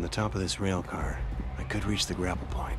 From the top of this rail car, I could reach the grapple point.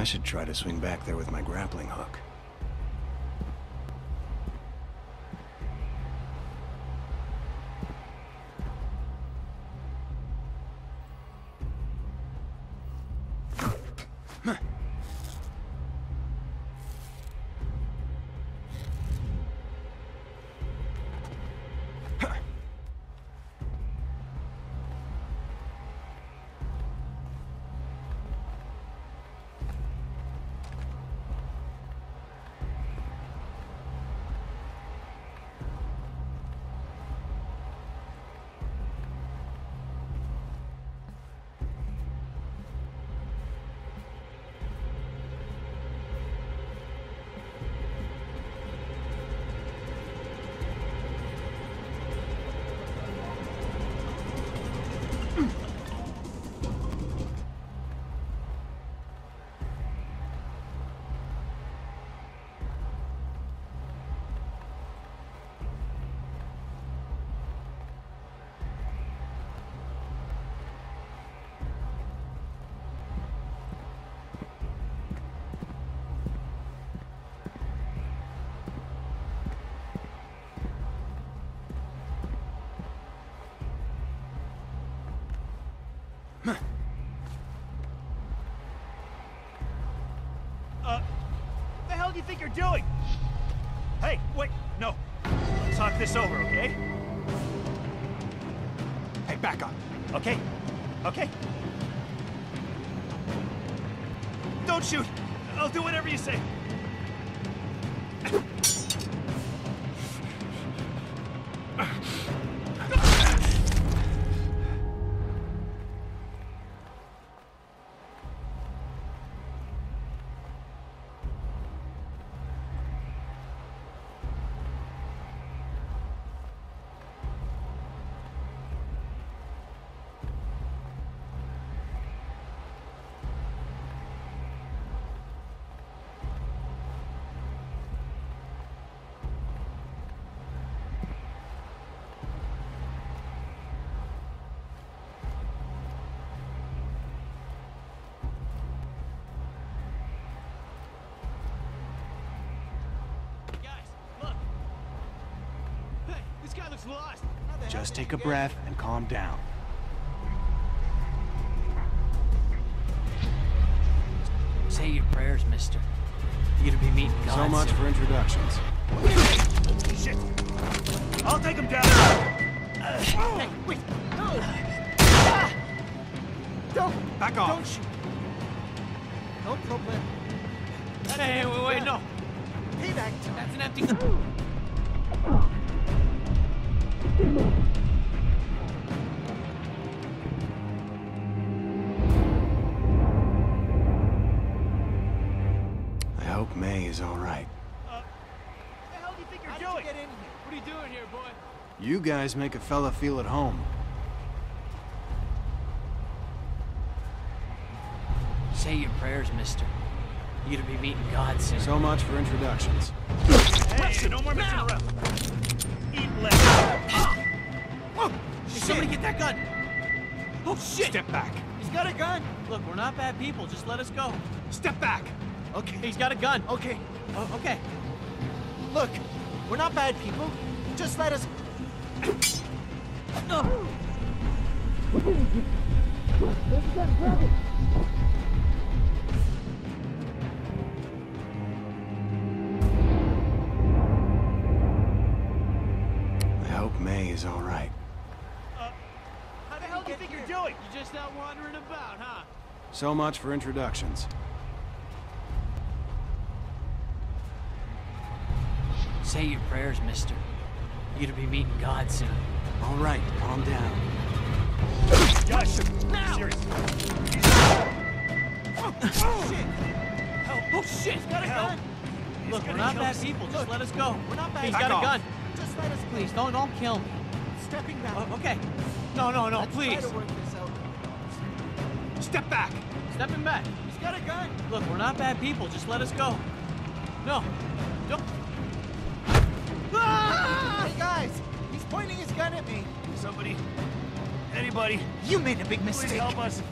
I should try to swing back there with my grappling hook. Think you're doing? Hey, wait, no. Let's talk this over, okay? Hey, back up. Okay? Okay? Don't shoot. I'll do whatever you say. This guy looks lost. How the hell Just take a breath and calm down. Say your prayers, mister. You're gonna be meeting God So much soon. for introductions. Shit. I'll take him down. Hey, wait, no! Ah! Don't, Back off. don't shoot. No problem. Hey, wait, wait, no. Payback time. That's an empty. I hope May is all right. Uh, you're How doing. you get in here? What are you doing here, boy? You guys make a fella feel at home. Say your prayers, mister. You're gonna be meeting God soon. So much for introductions. Hey, no more messing around. Eat less. Hey, somebody get that gun! Oh shit! Step back. He's got a gun! Look, we're not bad people, just let us go. Step back. Okay. He's got a gun. Okay, Oh, okay. look, we're not bad people. Just let us. I hope May is all right. Uh, how the hell do you think you're doing? You just out wandering about, huh? So much for introductions. Say your prayers, mister. You're gonna be meeting God soon. All right, calm down. Gosh, serious. Oh, oh, oh, oh shit! He's got a Help. gun! He's Look, we're not bad people, just let us go. We're not bad He's Back got off. a gun. Just let us. Please, don't don't kill me. Stepping back. Oh, okay. No, no, no, Let's please. Try to work this out. Step back. Stepping back. He's got a gun. Look, we're not bad people, just let us go. No. Don't. Ah! Hey guys, he's pointing his gun at me. Somebody. Anybody. You made a big Please mistake. help us.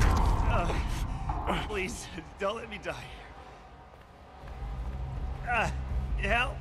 Uh, please, don't let me die. Uh, help.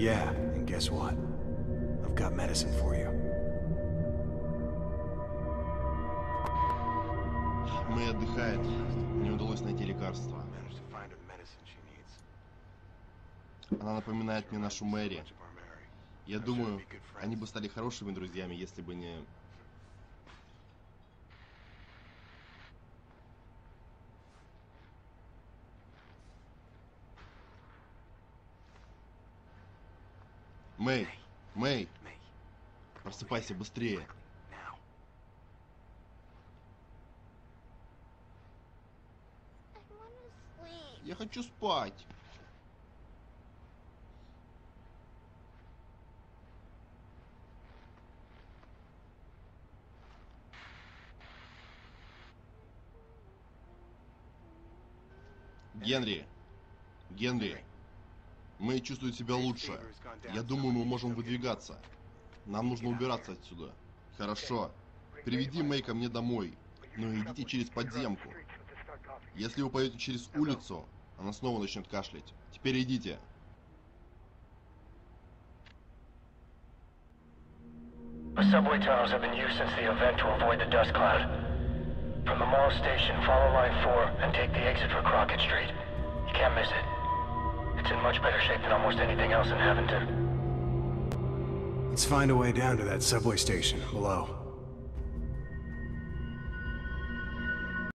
Yeah, and guess what? I've got medicine for you. Мэй отдыхает. Не удалось найти needs. Она напоминает мне нашу Мэри. Я думаю, они бы стали хорошими друзьями, если бы не... Мэй! Мэй! Просыпайся быстрее! Я хочу спать! Генри! Генри! Мэй чувствует себя лучше. Я думаю, мы можем выдвигаться. Нам нужно убираться отсюда. Хорошо. Приведи Мэй ко мне домой. Но идите через подземку. Если вы пойдете через улицу, она снова начнет кашлять. Теперь идите. Subway tunnels have been used since the event to avoid the dust cloud. From the mall station, follow line 4 and take the exit for Crockett Street. You can't miss it. It's in much better shape than almost anything else in Haventon. Let's find a way down to that subway station below.